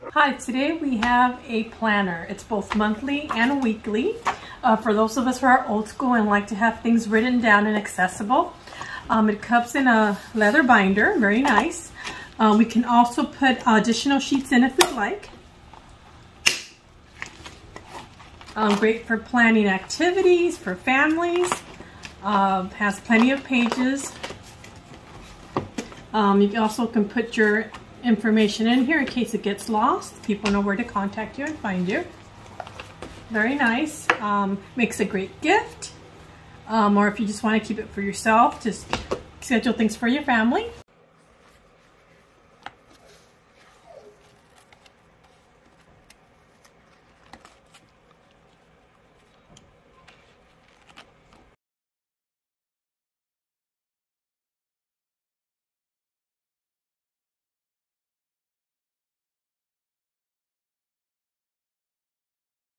Hi, today we have a planner. It's both monthly and weekly. Uh, for those of us who are old school and like to have things written down and accessible. Um, it comes in a leather binder, very nice. Uh, we can also put additional sheets in if we'd like. Um, great for planning activities, for families. Uh, has plenty of pages. Um, you also can put your information in here in case it gets lost. People know where to contact you and find you. Very nice. Um, makes a great gift. Um, or if you just want to keep it for yourself, just schedule things for your family.